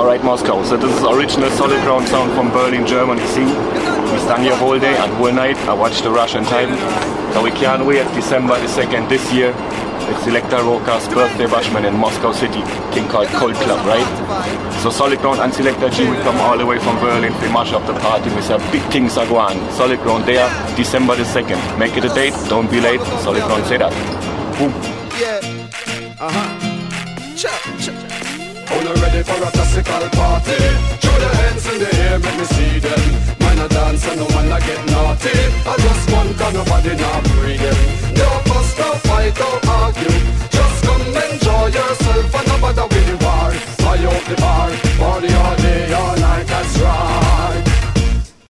Alright, Moscow. So this is original solid ground sound from Berlin, Germany. See, we stand here whole day and whole night. I watch the Russian time. So we can't wait. December the 2nd this year. It's Selecta Roka's birthday bashment in Moscow City. King called Cult Club, right? So Solid Ground and Selecta G, we come all the way from Berlin. We mash up the party. We say big things are going. Solid Ground there, December the 2nd. Make it a date. Don't be late. Solid Ground say that. Boom. Yeah. Uh-huh. Chop, chop. All ready for a classical party. Throw your hands in the air, make me see them. Man a dance and no man a get naughty. I just want nobody not